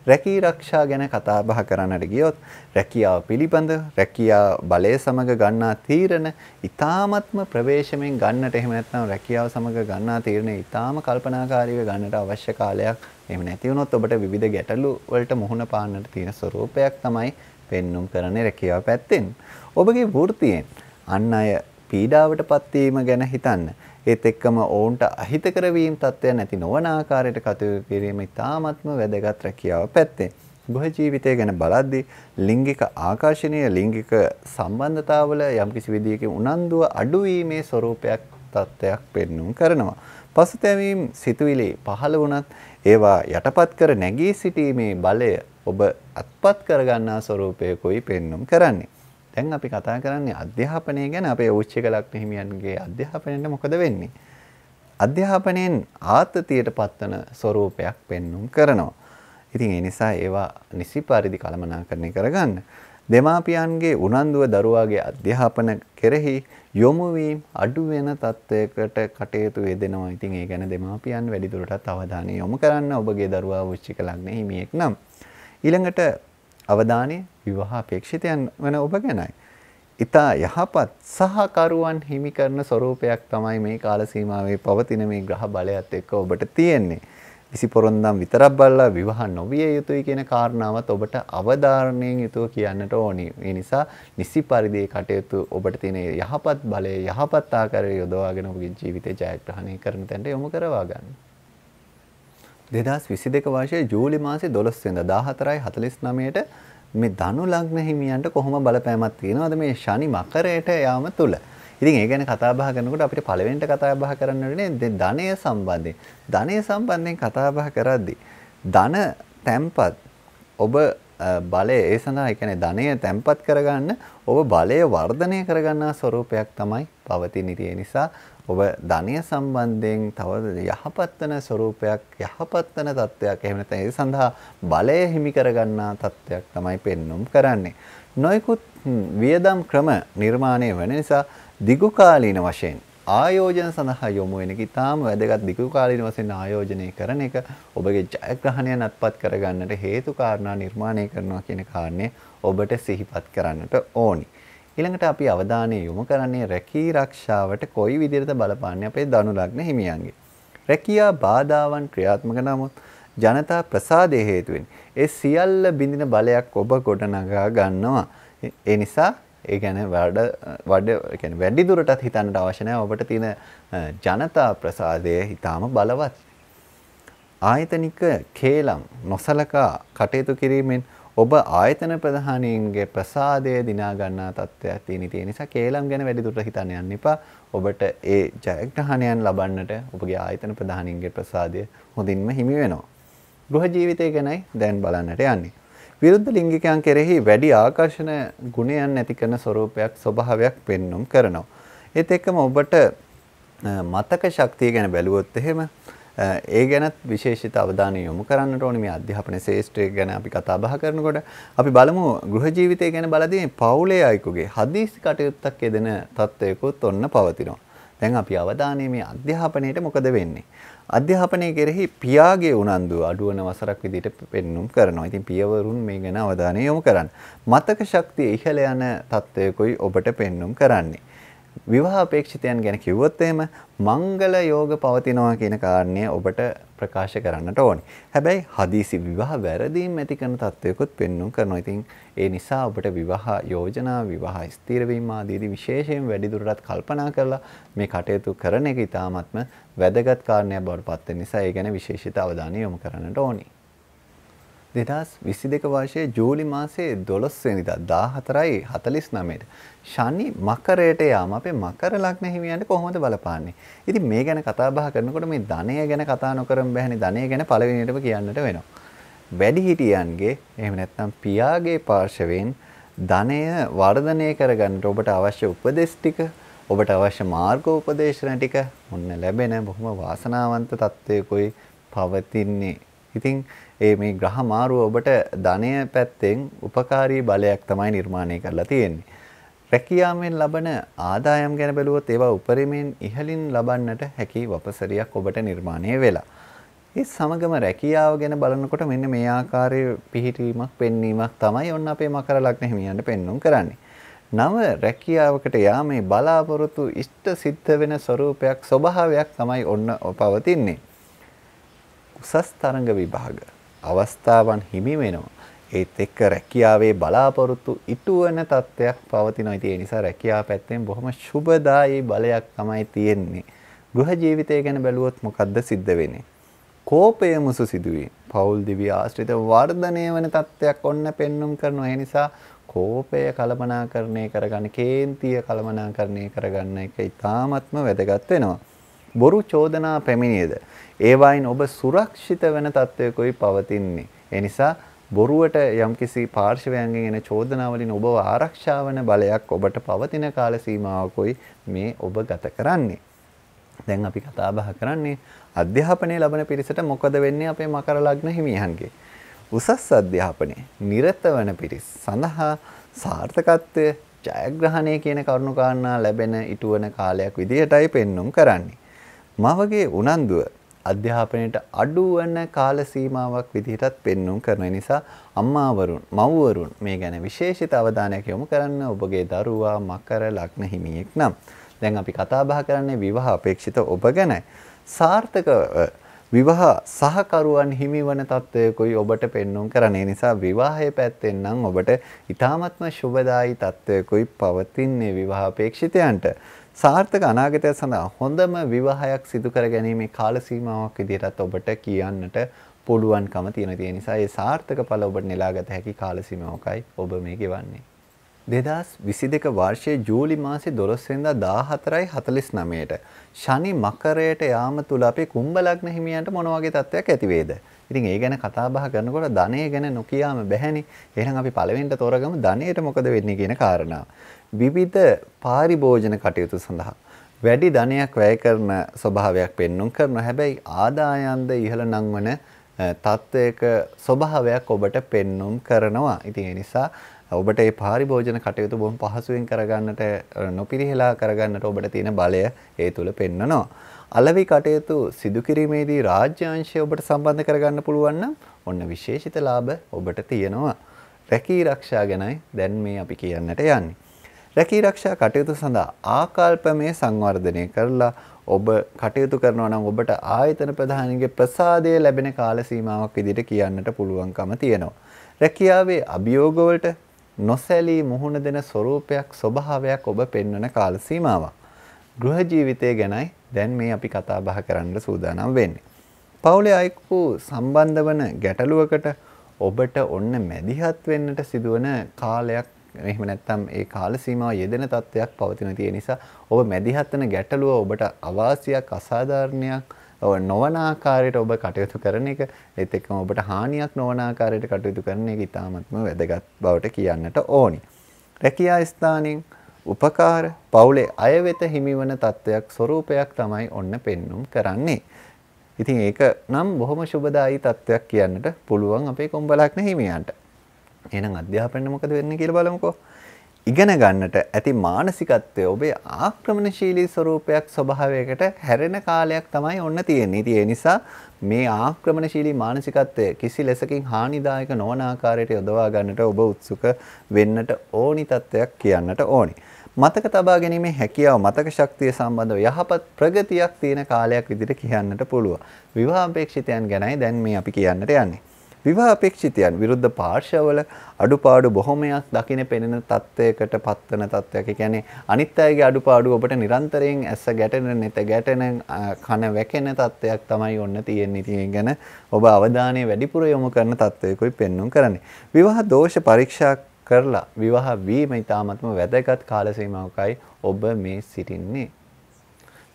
රැකී රක්ෂා ගැන කතා බහ කරන්නට ගියොත් රැකියාව පිළිබඳ රැකියා බලය සමග ගන්නා තීරණ ඊ타මත්ම ප්‍රවේශමෙන් ගන්නට එහෙම නැත්නම් රැකියාව සමග ගන්නා තීරණ ඊ타ම කල්පනාකාරීව ගන්නට අවශ්‍ය කාලයක් එහෙම නැති වුණොත් ඔබට විවිධ ගැටලු වලට මුහුණ පාන්නට තියෙන ස්වરૂපයක් තමයි පෙන්눔 කරන්නේ රැකියාව පැත්තෙන්. ඔබගේ වෘත්තියෙන් අන් අය පීඩාවටපත් වීම ගැන හිතන්න ඒත් එක්කම ඔවුන්ට අහිතකර වීම තත්ත්වයක් නැති නොවන ආකාරයට කටයුතු කිරීම ඉතාමත්ම වැදගත් රැකියාව පැත්තේ. ගෘහ ජීවිතය ගැන බලද්දී ලිංගික ආකර්ෂණය ලිංගික සම්බන්ධතාවල යම්කිසි විදියකින් උනන්දුව අඩුවීමේ ස්වરૂපයක් තත්ත්වයක් පෙන්눔 කරනවා. පසුතැවීම් සිතුවිලි පහළ වුණත් ඒවා යටපත් කර නැගී සිටීමේ බලය ඔබ අත්පත් කරගන්නා ස්වરૂපයකයි පෙන්눔 කරන්නේ. දැන් අපි කතා කරන්නේ අධ්‍යාපනය ගැන අපේ උච්චක ලක්ෂණ හිමියන්ගේ අධ්‍යාපනයට මොකද වෙන්නේ? අධ්‍යාපනයෙන් ආතතියට පත්වන ස්වરૂපයක් පෙන්눔 කරනවා. ඉතින් ඒ නිසා ඒවා නිසි පරිදි කළමනාකරණය කරගන්න. දෙමාපියන්ගේ උනන්දුව දරුවාගේ අධ්‍යාපන කෙරෙහි යොමු වීම අඩු වෙන තත්වයකට කටයුතු යෙදෙනවා. ඉතින් ඒ ගැන දෙමාපියන් වැඩිදුරටත් අවධානය යොමු කරන්න ඔබගේ දරුවා වෘශ්චික ලග්න හිමියෙක් නම්. ඊළඟට අවධානය විවාහ අපේක්ෂිතයන් වන ඔබ ගැනයි. ඊතා යහපත් සහකරුවන් හිමි කරන ස්වરૂපයක් තමයි මේ කාල සීමාවේ පවතින මේ ග්‍රහ බලයත් එක්ක ඔබට තියෙන්නේ. විසි පොරොන්දම් විතරක් බලලා විවාහ නොවිය යුතුයි කියන කාරණාවත් ඔබට අවධාරණයෙන් යුතුව කියන්නට ඕනි. ඒ නිසා නිසි පරිදි කටයුතු ඔබට තියෙන යහපත් බලය යහපත් ආකාරයට යොදවාගෙන ඔබගේ ජීවිතය ජයග්‍රහණය කරන තැනට යොමු කරවා ගන්න. දෙදස් විසි දෙක වර්ෂයේ ජූලි මාසේ දොළොස් වෙනිදා 14:49ට මේ ධනු ලග්න හිමියන්ට කොහොම බලපෑමක් තියෙනවද මේ ශනි මකරයට යාම තුල. ඉතින් ඒ ගැන කතා බහ කරනකොට අපිට පළවෙනිට කතා බහ කරන්න වෙන්නේ ධනය සම්බන්ධයෙන්. ධනය සම්බන්ධයෙන් කතා බහ කරද්දී ධන තැම්පත් ඔබ බලය ඒ සඳහා ඒ කියන්නේ ධනය තැම්පත් කරගන්න ඔබ බලය වර්ධනය කරගන්නා ස්වરૂපයක් තමයි පවතින ඉතින් ඒ නිසා ඔබ ධනය සම්බන්ධයෙන් තව යහපත් වෙන ස්වરૂපයක් යහපත් වෙන තත්වයක් එහෙම නැත්නම් ඒ සඳහා බලය හිමි කරගන්නා තත්වයක් තමයි පෙන්눔 කරන්නේ. නොයෙකුත් වියදම් ක්‍රම නිර්මාණය වෙන නිසා දිගු කාලීන වශයෙන් ආයෝජන සඳහා යොමු වෙන එක ඉතාම වැදගත් දිගු කාලීන වශයෙන් ආයෝජනය කරන එක ඔබගේ ජයග්‍රහණයන් අත්පත් කරගන්නට හේතු කාරණා නිර්මාණය කරනවා කියන කාරණේ ඔබට සිහිපත් කරන්නට ඕනි. ඊළඟට අපි අවධානය යොමු කරන්නේ රැකී ආරක්ෂාවට කොයි විදිහට බලපාන්නේ අපේ ධනු ලග්න හිමියන්ගේ. රැකියා බාධාවන් ක්‍රියාත්මක නමුත් ජනතා ප්‍රසාදයේ හේතුවෙන් ඒ සියල්ල බිඳින බලයක් ඔබ ගොඩනගා ගන්නවා. ඒ නිසා ඒ ගැන වැඩ වඩ කියන්නේ වැඩි දුරටත් හිතන්නට අවශ්‍ය නැහැ ඔබට තියෙන ජනතා ප්‍රසාදය ඊටාම බලවත්. ආයතනික කේලම් නොසලකා කටයුතු කිරීමෙන් ඔබ ආයතන ප්‍රධානීන්ගේ ප්‍රසාදය දිනා ගන්නා තත්ත්වයක් තියෙන තියෙන නිසා කේලම් ගැන වැඩිදුරට හිතන්න යන්න එපා. ඔබට ඒ ජයග්‍රහණයන් ලබන්නට ඔබගේ ආයතන ප්‍රධානීන්ගේ ප්‍රසාදය හොඳින්ම හිමි වෙනවා. ගෘහ ජීවිතය ගැනයි දැන් බලන්නට යන්නේ. විරුද්ධ ලිංගිකයන් කෙරෙහි වැඩි ආකර්ෂණ ගුණයන් ඇති කරන ස්වરૂපයක් ස්වභාවයක් පෙන්눔 කරනවා. ඒත් එක්කම ඔබට මතක ශක්තිය ගැන බැලුවොත් එහෙම ඒ ගැනත් විශේෂිත අවධානය යොමු කරන්නට ඕනේ මේ අධ්‍යාපන ශාස්ත්‍රය ගැන අපි කතා බහ කරනකොට අපි බලමු ගෘහ ජීවිතය ගැන බලදී පවුලේ අයෙකුගේ හදිසි කටයුත්තක් යෙදෙන තත්ත්වයකුත් ඔන්න පවතිනවා. දැන් අපි අවධානය මේ අධ්‍යාපනයේට මොකද වෙන්නේ? අධ්‍යාපනය කෙරෙහි පියාගේ උනන්දුව අඩුවන වසරක් විදිහට පෙන්눔 කරනවා. ඉතින් පියවරුන් මේ ගැන අවධානය යොමු කරන්න. මතක ශක්තිය ඉහළ යන තත්ත්වයකයි ඔබට පෙන්눔 කරන්නේ. විවාහ අපේක්ෂිතයන් ගැන කිව්වොත් එහෙම මංගල යෝග පවතිනවා කියන කාරණය ඔබට ප්‍රකාශ කරන්නට ඕනේ. හැබැයි හදිසි විවාහ වැරදීම් ඇති කරන තත්වයකුත් පෙන්වුම් කරනවා. ඉතින් ඒ නිසා ඔබට විවාහ යෝජනා විවාහ ස්ථිර වීම ආදීදී විශේෂයෙන් වැඩිදුරටත් කල්පනා කරලා මේ කටයුතු කරන එක ඉතාමත්ම වැදගත් කාරණයක් බවට පත් වෙන නිසා ඒ ගැන විශේෂිත අවධානය යොමු කරන්නට ඕනේ. දෙදස් විසි දෙක වර්ෂයේ ජූලි මාසේ දොළොස් වෙනිදා දාහතරයි හතලිස් නමයට ශනි මකරයට යාම අපේ මකර ලග්න හිමියන්ට කොහොමද බලපාන්නේ. ඉතින් මේ ගැන කතා බහ කරනකොට මේ ධනය ගැන කතා නොකරම බැහැනේ ධනය ගැන පළවෙනියටම කියන්නට වෙනවා. වැඩිහිටියන්ගේ එහෙම නැත්නම් පියාගේ පාර්ශවයෙන් ධනය වර්ධනය කරගන්නට ඔබට අවශ්‍ය උපදෙස් ටික ඔබට අවශ්‍ය මාර්ගෝපදේශන ටික ඔන්න ලැබෙන බොහොම වාසනාවන්ත තත්වයකයි පවතින්නේ. ඉතින් ඒ මේ ග්‍රහ මාරුව ඔබට ධනය පැත්තෙන් උපකාරී බලයක් තමයි නිර්මාණය කරලා තියෙන්නේ. රැකියාවෙන් ලබන ආදායම් ගැන බැලුවොත් ඒවා උපරිමයෙන් ඉහළින් ලබන්නට හැකි වපසරියක් ඔබට නිර්මාණය වෙලා. ඒ සමගම රැකියාව ගැන බලනකොට මෙන්න මේ ආකාරයේ පිහිටීමක් පෙන්වීමක් තමයි ඔන්න අපේ මකර ලග්න හිමියන්ට පෙන්වුම් කරන්නේ. නව රැකියාවකට යාමේ බලාපොරොත්තු ඉෂ්ට සිද්ධ වෙන ස්වરૂපයක් ස්වභාවයක් තමයි ඔන්න පවතින්නේ. උසස් තරඟ විභාග අවස්ථාවන් හිමි වෙනවා. ඒත් එක්ක රැකියාවේ බලාපොරොත්තු ඉටුවන තත්ත්වයක් පවතිනවා. ඉතින් ඒ නිසා රැකියාව පැත්තෙන් බොහොම සුබදායී බලයක් තමයි තියෙන්නේ. ගෘහ ජීවිතය ගැන බැලුවොත් මොකද්ද සිද්ධ වෙන්නේ? කෝපය මුසු සිදුවීම. පෞල් දිවි ආශ්‍රිත වර්ධනය වන තත්ත්වයක් ඔන්න පෙන්눔 කරනවා. ඒ නිසා කෝපය කළමනාකරණය කරගන්න, කේන්තිය කළමනාකරණය කරගන්න එක ඉතාමත්ම වැදගත් වෙනවා. බොරු චෝදනා පැමිණියද ඒවායින් ඔබ සුරක්ෂිත වෙන තත්ත්වයකයි පවතින්නේ. ඒ නිසා බොරුවට යම්කිසි පාර්ශවයන්ගෙන් එන චෝදනාවලින් ඔබව ආරක්ෂා වන බලයක් ඔබට පවතින කාල සීමාවකයි මේ ඔබ ගත කරන්නේ. දැන් අපි කතා බහ කරන්නේ අධ්‍යාපනය ලබන පිරිසට මොකද වෙන්නේ අපේ මකර ලග්න හිමියන්ගේ. උසස් අධ්‍යාපනයේ නිරත වන පිරිස් සඳහා සාර්ථකත්වය ජයග්‍රහණය කියන කරුණු කාරණා ලැබෙන ඉටුවන කාලයක් විදිහටයි පෙන්눔 කරන්නේ. මවගේ උනන්දුව අධ්‍යාපනයට අඩුවන කාල සීමාවක් විදිහටත් පෙන්නුම් කරන නිසා අම්මාවරුන් මව්වරුන් මේ ගැන විශේෂිත අවධානයක් යොමු කරන්න ඔබගේ දරුවා මකර ලග්න හිමියෙක් නම්. දැන් අපි කතා බහ කරන්නේ විවාහ අපේක්ෂිත ඔබ ගැන. සාර්ථක විවාහ සහකරුවන් හිමිවන තත්ත්වයකුයි ඔබට පෙන්නුම් කරන්නේ. නිසා විවාහය පැත්තෙන් නම් ඔබට ඊ타මත්ම සුබදායි තත්ත්වයකුයි පවතින්නේ විවාහ අපේක්ෂිතයන්ට. සාර්ථක අනාගතය සඳහා හොඳම විවාහයක් සිදු කර ගැනීමේ කාල සීමාවක් විදිහටත් ඔබට කියන්නට පුළුවන්කම තියෙන තියෙන නිසා ඒ සාර්ථක ඵල ඔබට නෙලාගත හැකි කාල සීමාවකයි ඔබ මේ ගෙවන්නේ. 2022 වර්ෂයේ ජූලි මාසේ 12 වෙනිදා 14:49ට ශනි මකරයට යාම තුල අපේ කුම්භ ලග්න හිමියන්ට මොන වගේ තත්ත්වයක් ඇති වේද? ඉතින් ඒ ගැන කතා බහ කරනකොට ධනය ගැන නොකියාම බැහැනේ. එහෙනම් අපි පළවෙනිට තෝරගමු ධනයට මොකද වෙන්නේ කියන කාරණාව. විවිධ පාරිභෝජන කටයුතු සඳහා වැඩි ධනයක් වැය කරන ස්වභාවයක් පෙන්눔 කරනවා. හැබැයි ආදායම්ද ඉහළ නංවන තත්වයක ස්වභාවයක් ඔබට පෙන්눔 කරනවා. ඉතින් ඒ නිසා ඔබට මේ පාරිභෝජන කටයුතු බොහොම පහසුවෙන් කරගන්නට නොපිරිහෙලා කරගන්නට ඔබට තියෙන බලය ඒ තුල පෙන්වනවා. අලවි කටයුතු සිදු කිරීමේදී රාජ්‍ය අංශය ඔබට සම්බන්ධ කරගන්න පුළුවන් නම් ඔන්න විශේෂිත ලාභ ඔබට තියෙනවා. රැකී ආරක්ෂා ගැනයි දැන් මේ අපි කියන්නට යන්නේ. රැකී ආරක්ෂා කටයුතු සඳහා ආකල්පමය සංවර්ධනය කරලා ඔබ කටයුතු කරනවා නම් ඔබට ආයතන ප්‍රධානීගේ ප්‍රසාදය ලැබෙන කාල සීමාවක් විදිහට කියන්නට පුළුවන්කම තියෙනවා. රැකියාවේ අභියෝගවලට නොසැලී මුහුණ දෙන ස්වરૂපයක් ස්වභාවයක් ඔබ පෙන්වන කාල සීමාවක්. ගෘහ ජීවිතය ගැනයි දැන් මේ අපි කතා බහ කරන්න සූදානම් වෙන්නේ. පවුලේ අයෙකු සම්බන්ධ වන ගැටලුවකට ඔබට ඔන්න මැදිහත් වෙන්නට සිදුවන කාලයක් එහෙම නැත්නම් ඒ කාල සීමාව යෙදෙන තත්ත්වයක් පවතින තියෙන නිසා ඔබ මැදිහත් වෙන ගැටලුව ඔබට අවාසියක් අසාධාරණයක් නොවන ආකාරයට ඔබ කටයුතු කරන එක ඒත් එක්කම ඔබට හානියක් නොවන ආකාරයට කටයුතු කරන එක ඉතාමත්ම වැදගත් බවට කියන්නට ඕනි. රැකියා ස්ථානින් උපකාර පවුලේ අය වෙත හිමිවන තත්ත්වයක් ස්වરૂපයක් තමයි ඔන්න පෙන්눔 කරන්නේ. ඉතින් ඒක නම් බොහොම සුබදායි තත්ත්වයක් කියන්නට පුළුවන් අපේ කොම්බලක්න හිමියන්ට. එහෙනම් අධ්‍යාපනය මොකද වෙන්නේ කියලා බලමුකෝ. ඉගෙන ගන්නට ඇති මානසිකත්වය ඔබේ ආක්‍රමණශීලී ස්වරූපයක් ස්වභාවයකට හැරෙන කාලයක් තමයි ඔන්න තියෙන්නේ. ඉතින් ඒ නිසා මේ ආක්‍රමණශීලී මානසිකත්වය කිසි ලෙසකින් හානිදායක නොවන ආකාරයට යොදවා ගන්නට ඔබ උත්සුක වෙන්නට ඕනි තත්ත්වයක් කියන්නට ඕනි. මතක තබා ගැනීමේ හැකියාව මතක ශක්තිය සම්බන්ධව යහපත් ප්‍රගතියක් තියෙන කාලයක් විදිහට කියන්නට පුළුවන්. විවාහ අපේක්ෂිතයන් ගැනයි දැන් මේ අපි කියන්නට යන්නේ. විවාහ අපේක්ෂිතයන් විරුද්ධ පාර්ශවවල අඩුපාඩු බොහොමයක් දකින පෙනෙන තත්ත්වයකට පත්වන තත්ත්වයක්. ඒ කියන්නේ අනිත් අයගේ අඩුපාඩු ඔබට නිරන්තරයෙන් ඇස ගැටෙන, නෙත ගැටෙන, කන වැකෙන තත්ත්වයක් තමයි ඔන්න තියෙන්නේ. ඉතින් ගැන ඔබ අවධානය වැඩිපුර යොමු කරන තත්ත්වයකුයි පෙන්눔 කරන්නේ. විවාහ දෝෂ පරීක්ෂා කරලා විවාහ වීම ඉතාමත්ම වැදගත් කාල සීමාවකයි ඔබ මේ සිටින්නේ.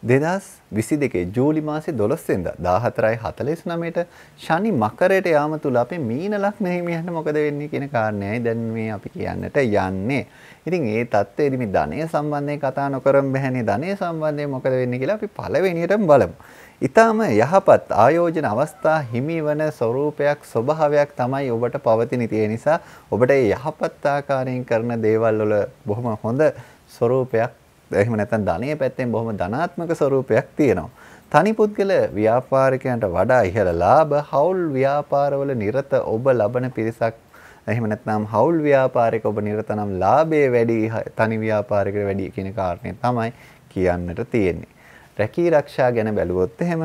දෙදස් විසි දෙකේ ජූලි මාසි දොළස්සෙන්ද දාහතරයි හතලෙස් නමට ශනි මකරයට යාම තුළ අපේ මීන ලක්නහිමියන්න මොකද වෙන්නේ කියෙන කාරණයයි දැන් මේ අපි කියන්නට යන්නේ. ඉතින් ඒ තත්වේ එදිමි ධනය සම්බන්ධය කතා නොකරම් බැහැනි ධනය සම්බන්ධය මොකද වෙන්න කියලා අපි පලවෙනිටම් බලමු. ඉතාම යහපත් ආයෝජන අවස්ථා හිමි වන ස්වරූපයක් ස්වභාවයක් තමයි ඔබට පවතින තිය නිසා ඔබට යහපත් ආකාරයෙන් කරන දේවල් වල බොහොම හොඳ ස්වරූපයක් එහෙම නැත්නම් ධනයේ පැත්තෙන් බොහොම ධනාත්මක ස්වරූපයක් තියෙනවා. තනි පුද්ගල ව්‍යාපාරිකයන්ට වඩා ඉහළ ලාභ හවුල් ව්‍යාපාරවල නිරත ඔබ ලබන පිරිසක් එහෙම නැත්නම් හවුල් ව්‍යාපාරික ඔබ නිරත නම් ලාභයේ වැඩි තනි ව්‍යාපාරිකයට වැඩි කියන කාරණේ තමයි කියන්නට තියෙන්නේ. රැකී ආරක්ෂා ගැන බැලුවොත් එහෙම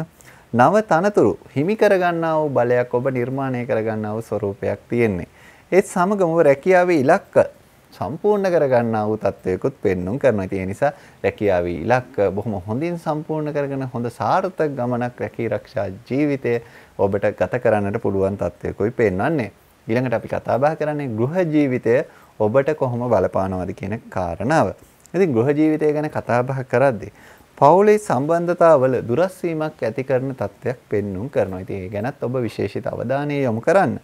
නව තනතුරු හිමි කරගන්නා වූ බලයක් ඔබ නිර්මාණය කරගන්නා වූ ස්වරූපයක් තියෙන්නේ. ඒත් සමගම ඔබ රැකියාවේ ඉලක්ක සම්පූර්ණ කරගන්නා වූ තත්වයකුත් පෙන්눔 කරනවා. ඒ නිසා රැකියාවේ ඉලක්ක බොහොම හොඳින් සම්පූර්ණ කරගෙන හොඳ සාර්ථක ගමනක් රැකී ආරක්ෂා ජීවිතය ඔබට ගත කරන්නට පුළුවන් තත්වයකුයි පෙන්වන්නේ. ඊළඟට අපි කතා බහ කරන්නේ ගෘහ ජීවිතය ඔබට කොහොම බලපානවද කියන කාරණාව. ඉතින් ගෘහ ජීවිතය ගැන කතා බහ කරද්දී පවුලේ සම්බන්ධතාවල දුරස් වීමක් ඇති කරන තත්ත්වයක් පෙන්눔 කරනවා. ඉතින් ඒ ගැනත් ඔබ විශේෂිත අවධානය යොමු කරන්න.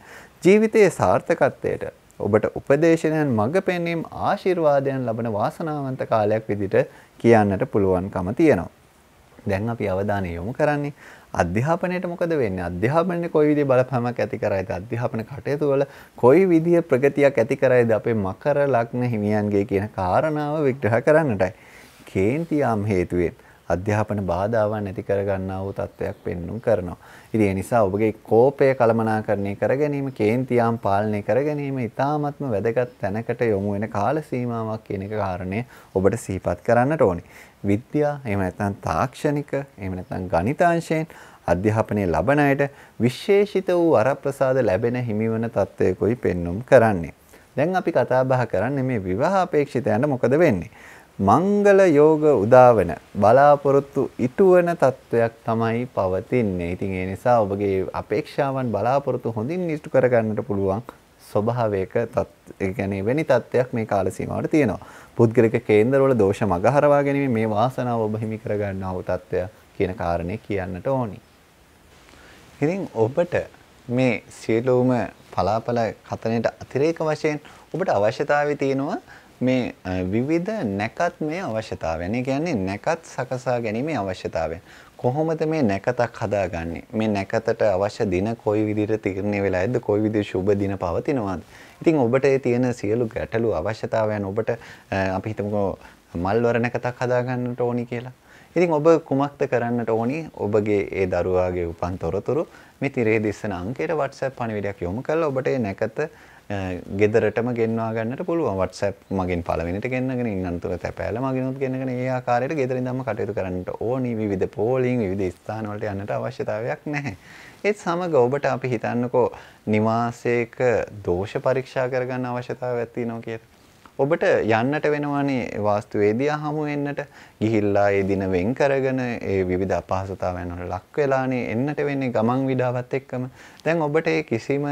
ජීවිතයේ සාර්ථකත්වයට ඔබට උපදේශනයන් මඟ පෙන්වීම ආශිර්වාදයන් ලබන වාසනාවන්ත කාලයක් විදිහට කියන්නට පුළුවන්කම තියෙනවා. දැන් අපි අවධානය යොමු කරන්නේ අධ්‍යාපනයට මොකද වෙන්නේ? අධ්‍යාපනයේ කොයි විදිහේ බලපෑමක් ඇති කරයිද? අධ්‍යාපන කටයුතු වල කොයි විදිහේ ප්‍රගතියක් ඇති කරයිද අපේ මකර ලග්න හිමියන්ගේ කියන කාරණාව විග්‍රහ කරන්නටයි. කේන්තියම් හේතුවෙන් අධ්‍යාපන බාධාවන් ඇති කරගන්නා වූ තත්ත්වයක් පෙන්눔 කරනවා. ඉතින් ඒ නිසා ඔබගේ කෝපය කළමනාකරණය කර ගැනීම, කේන්තියම් පාලනය කර ගැනීම ඉතාමත්ම වැදගත් තැනකට යොමු වෙන කාල සීමාවක් කියන එක කාරණය ඔබට සිහිපත් කරන්නට ඕනේ. විද්‍යා, එහෙම නැත්නම් තාක්ෂණික, එහෙම නැත්නම් ගණිතාංශයෙන් අධ්‍යාපනය ලබන අයට විශේෂිත වූ වරප්‍රසාද ලැබෙන හිමිවන තත්ත්වයකයි පෙන්눔 කරන්නේ. දැන් අපි කතා බහ කරන්නේ මේ විවාහ අපේක්ෂිතයන්ට මොකද වෙන්නේ? මංගල යෝග උදාවන බලාපොරොත්තු ඉටුවන තත්වයක් තමයි පවතින්නේ. ඉතින් ඒ නිසා ඔබගේ අපේක්ෂාවන් බලාපොරොත්තු හොඳින් ඉෂ්ට කරගන්නට පුළුවන් ස්වභාවයක තත් ඒ කියන්නේ වෙනි තත්වයක් මේ කාල සීමාවට තියෙනවා. පුද්ගලික කේන්දරවල දෝෂ මගහරවා ගැනීම මේ වාසනාව ඔබ හිමි කරගන්නා වූ තත්වය කියන කාරණේ කියන්නට ඕනි. ඉතින් ඔබට මේ සියලුම පලාපල කතනයට අතිරේක වශයෙන් ඔබට අවශ්‍යතාවය තියෙනවා මේ විවිධ නැකත් මේ අවශ්‍යතාවයන්. ඒ කියන්නේ නැකත් සකසා ගැනීමේ අවශ්‍යතාවයන්. කොහොමද මේ නැකතක් හදාගන්නේ? මේ නැකතට අවශ්‍ය දින කොයි විදිහට තීරණය වෙලාද? කොයි විදිහේ සුබ දින පවතිනවද? ඉතින් ඔබට ඒ තියෙන සියලු ගැටලු අවශ්‍යතාවයන් ඔබට අපි හිතමුකෝ මල්වර නැකතක් හදාගන්නට ඕනි කියලා. ඉතින් ඔබ කුමක්ද කරන්නට ඕනි? ඔබගේ ඒ දරුවාගේ උපන් තොරතුරු මේ තිරේ දිස්සන අංකයට WhatsApp පණිවිඩයක් යොමු කරලා ඔබට ඒ නැකත ගෙදරටම ගෙන්වා ගන්නට පුළුවන් WhatsApp මගින් පළවෙනිට ගෙන්නගෙන ඉන්නන්තර තැපෑල මගිනුත් ගෙනගෙන ඒ ආකාරයට ගෙදර ඉඳන්ම කටයුතු කරන්නට ඕනි විවිධ පෝලිං විවිධ ස්ථාන වලට යන්නට අවශ්‍යතාවයක් නැහැ. ඒත් සමග ඔබට අපි හිතන්නකෝ නිවාසයක දෝෂ පරීක්ෂා කරගන්න අවශ්‍යතාවයක් තියෙනවා කියලා. ඔබට යන්නට වෙනවානේ වාස්තුවේදියා හමු වෙන්නට ගිහිල්ලා ඒ දින වෙන් කරගෙන ඒ විවිධ අපහසුතාවයන් වල ලක් වෙලානේ එන්නට වෙන්නේ ගමන් විඩාවත් එක්කම. දැන් ඔබට ඒ කිසිම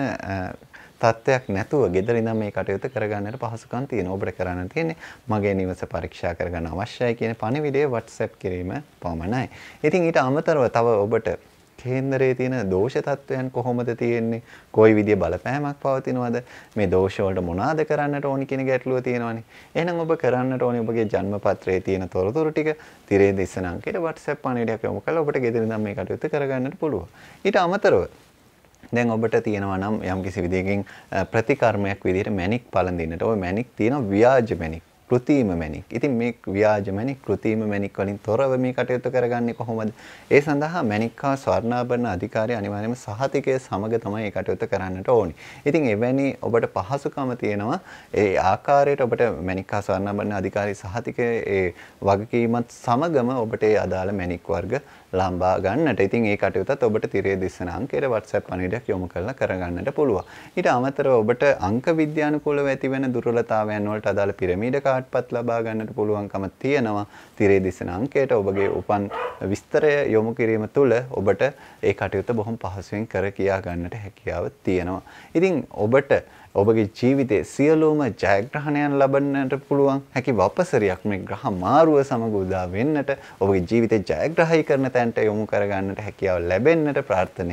තත්ත්වයක් නැතුව ගෙදර ඉඳන් මේ කටයුතු කරගන්නට පහසුකම් තියෙනවා. ඔබට කරන්න තියෙන්නේ මගේ නිවස පරීක්ෂා කරගන්න අවශ්‍යයි කියන පණිවිඩය WhatsApp කිරීම පමණයි. ඉතින් ඊට අමතරව තව ඔබට කේන්දරයේ තියෙන දෝෂ තත්වයන් කොහොමද තියෙන්නේ? කොයි විදිය බලපෑමක් පවතිනවද? මේ දෝෂ වලට මොනවාද කරන්නට ඕනි කියන ගැටලුව තියෙනවනේ. එහෙනම් ඔබ කරන්නට ඕනි ඔබගේ ජන්ම පත්‍රයේ තියෙන තොරතුරු ටික තිරේ දිස්සන අංකයට WhatsApp පණිවිඩයක් යොමු කරලා ඔබට ගෙදර ඉඳන් මේ කටයුත්ත කරගන්නට පුළුවන්. ඊට අමතරව දැන් ඔබට තියෙනවා නම් යම්කිසි විදියකින් ප්‍රතිකර්මයක් විදිහට මැණික් පළඳින්නට ඔය මැණික් තියෙන ව්‍යාජ මැණික් කෘතිම මැණික්. ඉතින් මේ ව්‍යාජ මැණික් කෘතිම මැණික් වලින් තොරව මේ කටයුතු කරගන්නේ කොහොමද? ඒ සඳහා මැණික් හා ස්වර්ණාභරණ අධිකාරිය අනිවාර්යයෙන්ම සහතිකය සමග තමයි මේ කටයුතු කරන්නට ඕනි. ඉතින් එවැනි ඔබට පහසුකම තියෙනවා ඒ ආකාරයට ඔබට මැණික් හා ස්වර්ණාභරණ අධිකාරිය සහතිකය ඒ වගකීමත් සමගම ඔබට ඒ අදාළ මැණික් වර්ග ලම්බා ගන්නට. ඉතින් ඒ කටයුත්තත් ඔබට තිරේ දිස්සන අංකයට WhatsApp පණිවිඩයක් යොමු කරලා කරගන්නට පුළුවන්. ඊට අමතරව ඔබට අංක විද්‍යානුකූලව ඇතිවන දුර්වලතාවයන් වලට අදාළ පිරමීඩ කාඩ්පත් ලබා ගන්නට පුළුවන්කම තියෙනවා. තිරේ දිස්සන අංකයට ඔබගේ උපන් විස්තරය යොමු කිරීම තුළ ඔබට ඒ කටයුත්ත බොහොම පහසුවෙන් කර කියා ගන්නට හැකියාව තියෙනවා. ඉතින් ඔබට ඔබගේ ජීවිතයේ සියලුම ජයග්‍රහණයන් ලබන්නට පුළුවන් හැකි වපසරයක් මේ ග්‍රහ මාරුව සමග උදා වෙන්නට ඔබගේ ජීවිතේ ජයග්‍රහයි කරන තැනට යොමු කරගන්නට හැකියාව ලැබෙන්නට ප්‍රාර්ථනා